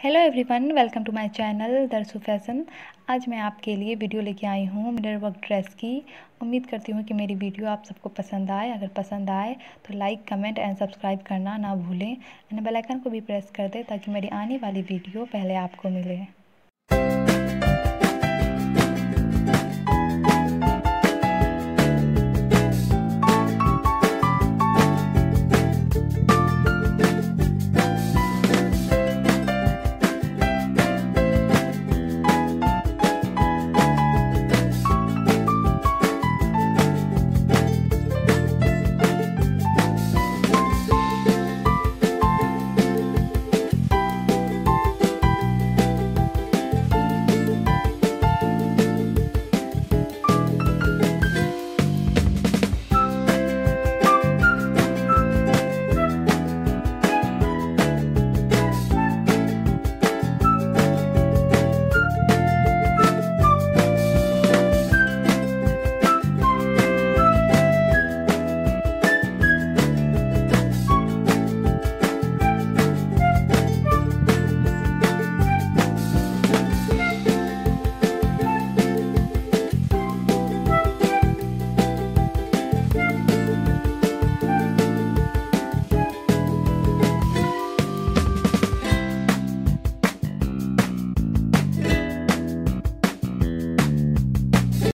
Hello everyone welcome to my channel दरसू fashion आज मैं आपके लिए वीडियो लेके आई हूँ मिरर वर्क ड्रेस की। उम्मीद करती हूँ कि मेरी वीडियो आप सबको पसंद आए। अगर पसंद आए तो लाइक कमेंट एंड सब्सक्राइब करना ना भूलें। एंड बेल आइकन को भी प्रेस कर दें ताकि मेरी आने वाली वीडियो पहले आपको मिले।